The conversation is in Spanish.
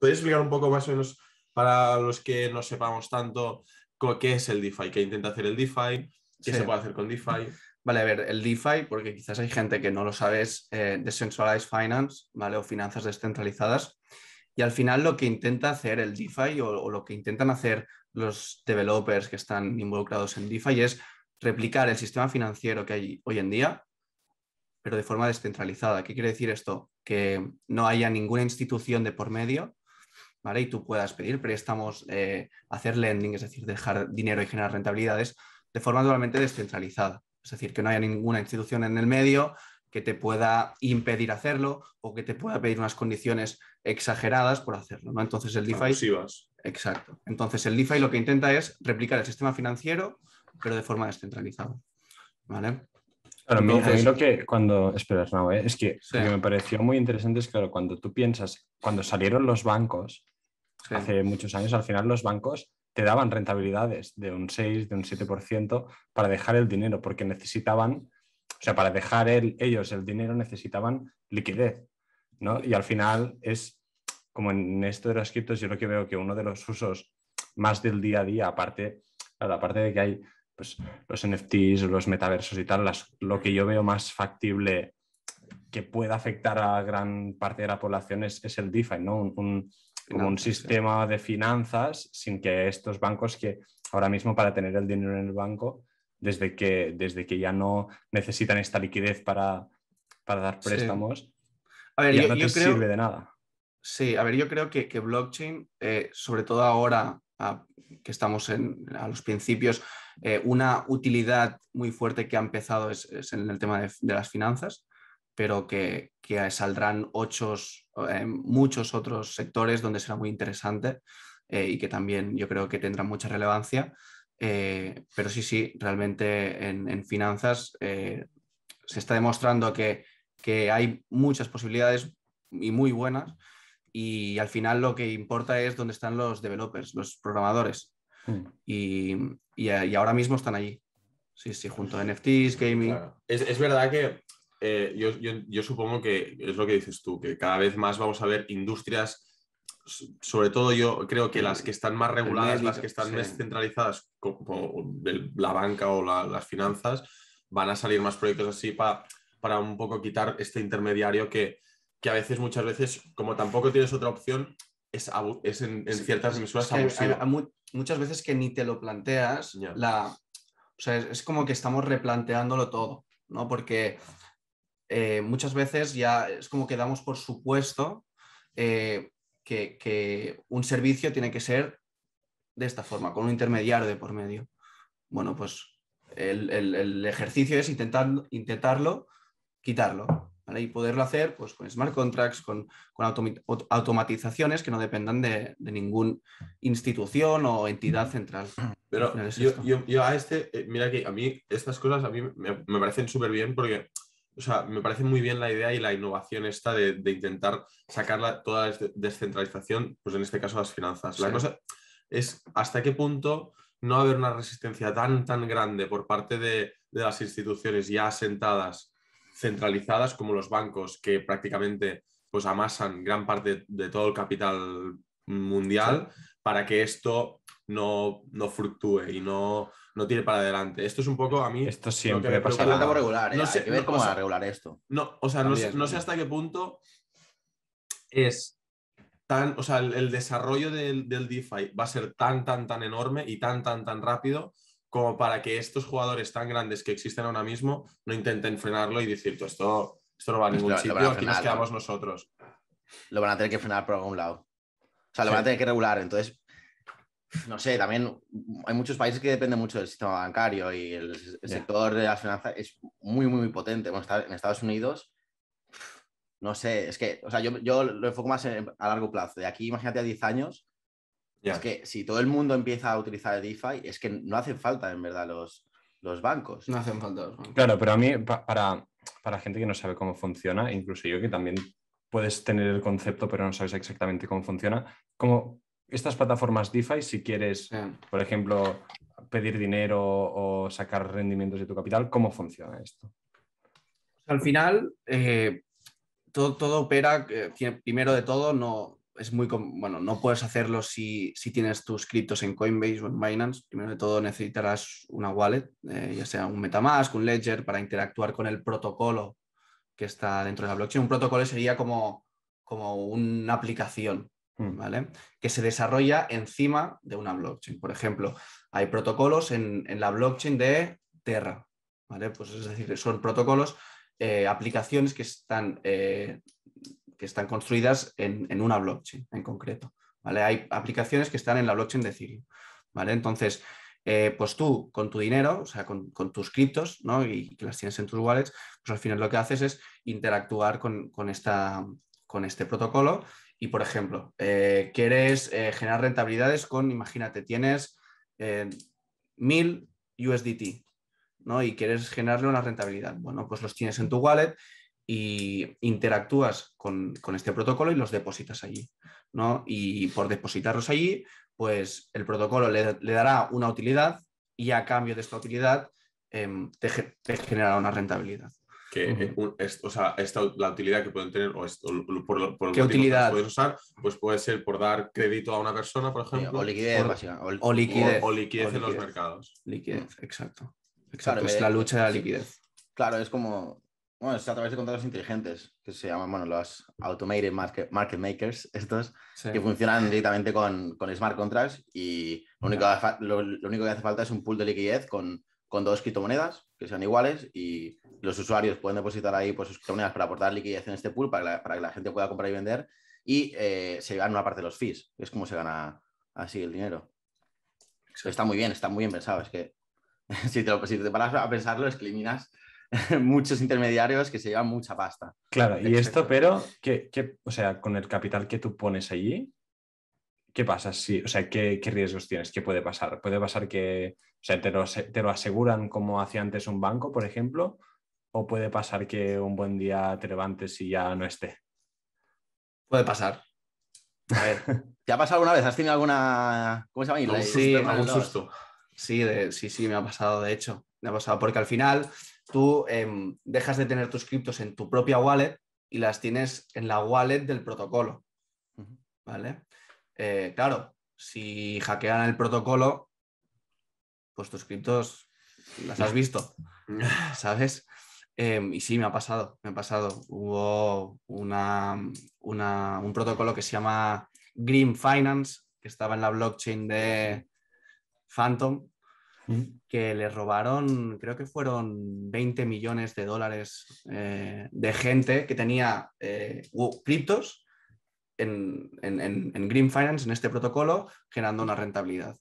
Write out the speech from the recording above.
¿Podéis explicar un poco más o menos para los que no sepamos tanto qué es el DeFi, qué intenta hacer el DeFi, qué se puede hacer con DeFi? Vale, a ver, el DeFi, porque quizás hay gente que no lo sabe, es eh, Decentralized Finance, ¿vale? O finanzas descentralizadas. Y al final lo que intenta hacer el DeFi o, lo que intentan hacer los developers que están involucrados en DeFi es replicar el sistema financiero que hay hoy en día, pero de forma descentralizada. ¿Qué quiere decir esto? Que no haya ninguna institución de por medio, ¿vale? Y tú puedas pedir préstamos, eh, hacer lending, es decir, dejar dinero y generar rentabilidades de forma totalmente descentralizada. Es decir, que no haya ninguna institución en el medio que te pueda impedir hacerlo o que te pueda pedir unas condiciones exageradas por hacerlo. ¿no? Entonces el DeFi... Exacto. Entonces el DeFi lo que intenta es replicar el sistema financiero, pero de forma descentralizada. ¿Vale? Claro, a, mí, lo que cuando, esperas, no, ¿eh? es que lo que me pareció muy interesante es claro, cuando tú piensas, cuando salieron los bancos, hace muchos años, al final los bancos te daban rentabilidades de un 6, de un 7% para dejar el dinero, porque necesitaban, o sea, para dejar ellos el dinero necesitaban liquidez, ¿no? Y al final es, como en esto de los criptos, yo lo que veo que uno de los usos más del día a día, aparte, aparte de que hay pues, los NFTs, los metaversos y tal, lo que yo veo más factible que pueda afectar a gran parte de la población es, el DeFi, ¿no? un, como un sistema de finanzas sin que estos bancos que ahora mismo para tener el dinero en el banco, desde que, desde que ya no necesitan esta liquidez para, dar préstamos, a ver, ya no te sirve de nada. Sí, a ver, yo creo que, que blockchain, eh, sobre todo ahora que estamos en, a los principios, eh, una utilidad muy fuerte que ha empezado es, en el tema de, las finanzas pero que, saldrán eh, muchos otros sectores donde será muy interesante eh, y que también yo creo que tendrán mucha relevancia. Pero sí, sí, realmente en, finanzas se está demostrando que, hay muchas posibilidades y muy buenas y al final lo que importa es dónde están los developers, los programadores. Hmm. Y, ahora mismo están allí. Sí, sí, junto a NFTs, gaming. Es, es, verdad que eh, yo, supongo que es lo que dices tú, que cada vez más vamos a ver industrias, sobre todo yo creo que las que están más reguladas, las que están descentralizadas, como, la banca o las finanzas, van a salir más proyectos así para un poco quitar este intermediario que, a veces, muchas veces, como tampoco tienes otra opción, es, es en, ciertas emisoras abusivo. muchas veces que ni te lo planteas, la, o sea, es, como que estamos replanteándolo todo, ¿no? Porque eh, muchas veces ya es como que damos por supuesto eh, que, un servicio tiene que ser de esta forma, con un intermediario de por medio. Bueno, pues el, ejercicio es intentar, intentarlo, quitarlo. Y poderlo hacer pues, con smart contracts, con, automatizaciones que no dependan de, ninguna institución o entidad central. Pero yo, a este, eh, mira que a mí estas cosas a mí me, me parecen súper bien porque o sea, me parece muy bien la idea y la innovación esta de, intentar sacar toda la descentralización, pues en este caso las finanzas. La cosa es hasta qué punto no haber una resistencia tan, tan grande por parte de, las instituciones ya asentadas, centralizadas como los bancos, que prácticamente pues amasan gran parte de todo el capital mundial para que esto no, no fluctúe y no, no tiene para adelante. Esto es un poco a mí. Esto siempre pasa. regular, no ¿eh? sé, Hay que ver cómo va a regular esto. No, o sea, no, sé hasta qué punto es tan. O sea, el, desarrollo del, del, DeFi va a ser tan, tan, tan enorme y tan, tan, tan rápido como para que estos jugadores tan grandes que existen ahora mismo no intenten frenarlo y decir, esto, esto no va a ningún sitio, aquí nos quedamos nosotros. Lo van a tener que frenar por algún lado. O sea, lo van a tener que regular. Entonces, no sé, también hay muchos países que dependen mucho del sistema bancario y el, sector de las finanzas es muy, muy, muy potente. en Estados Unidos, no sé, es que, o sea, yo, yo lo enfoco más a largo plazo. De aquí, imagínate a 10 años, es que si todo el mundo empieza a utilizar el DeFi, es que no hacen falta, en verdad, los, los bancos. No hacen falta los bancos. Claro, pero a mí, para, para gente que no sabe cómo funciona, incluso yo que también puedes tener el concepto, pero no sabes exactamente cómo funciona, ¿cómo, estas plataformas DeFi, si quieres, por ejemplo, pedir dinero o sacar rendimientos de tu capital, ¿cómo funciona esto? Al final, eh, todo, todo, opera, eh, primero de todo, no, es muy, bueno, no puedes hacerlo si, tienes tus criptos en Coinbase o en Binance. Primero de todo necesitarás una wallet, eh, ya sea un Metamask, un Ledger, para interactuar con el protocolo que está dentro de la blockchain. Un protocolo sería como, como una aplicación, hmm. ¿vale? Que se desarrolla encima de una blockchain. Por ejemplo, hay protocolos en, la blockchain de Terra, ¿vale? Pues es decir, son protocolos, eh, aplicaciones que están eh, que están construidas en, una blockchain en concreto. ¿vale? Hay aplicaciones que están en la blockchain de Ethereum. ¿vale? Entonces, eh, pues tú con tu dinero, o sea, con, tus criptos, ¿no? y que las tienes en tus wallets, pues al final lo que haces es interactuar con, esta, con este protocolo. Y, por ejemplo, eh, quieres eh, generar rentabilidades con, imagínate, tienes 1000 USDT, ¿no? Y quieres generarle una rentabilidad. Bueno, pues los tienes en tu wallet y interactúas con, este protocolo y los depositas allí. ¿no? Y por depositarlos allí, pues el protocolo le, dará una utilidad y a cambio de esta utilidad em, te, generará una rentabilidad. Que, eh, o sea, esta, la utilidad que pueden tener, o, por, por ¿Qué utilidad? puedes usar, pues puede ser por dar crédito a una persona, por ejemplo. o liquidez, o, liquidez. O, liquidez en los mercados. Liquidez, exacto. exacto. es la lucha de la liquidez. Claro, es como bueno, es a través de contratos inteligentes, que se llaman, bueno, los automated market, makers, estos, que funcionan directamente con, con, smart contracts y lo único, lo, único, que hace falta es un pool de liquidez con, con, dos criptomonedas que sean iguales y los usuarios pueden depositar ahí pues, sus criptomonedas para aportar liquidez en este pool para que la, para que la gente pueda comprar y vender y eh, se llevan una parte de los fees, es como se gana así el dinero. Está muy bien, está muy bien pensado, es que si te, si te paras a pensarlo es que eliminas muchos intermediarios que se llevan mucha pasta. Claro, y esto, pero, ¿qué, o sea, con el capital que tú pones allí, ¿qué pasa? Si, o sea, ¿qué, riesgos tienes? ¿Qué puede pasar? ¿Puede pasar que o sea, te, lo, te lo aseguran como hacía antes un banco, por ejemplo? ¿O puede pasar que un buen día te levantes y ya no esté? Puede pasar. A ver, ¿te ha pasado alguna vez? ¿Has tenido alguna. ¿Cómo se llama? Sí, algún susto. Sí, sí, sí, me ha pasado, de hecho. Me ha pasado porque al final tú em, dejas de tener tus criptos en tu propia wallet y las tienes en la wallet del protocolo. ¿Vale? Eh, claro, si hackean el protocolo, pues tus criptos las has visto, ¿sabes? Em, y sí, me ha pasado, me ha pasado. Hubo una, un protocolo que se llama Green Finance, que estaba en la blockchain de Phantom, que le robaron, creo que fueron 20 millones de dólares eh, de gente que tenía eh, criptos en, Green Finance, en este protocolo, generando una rentabilidad.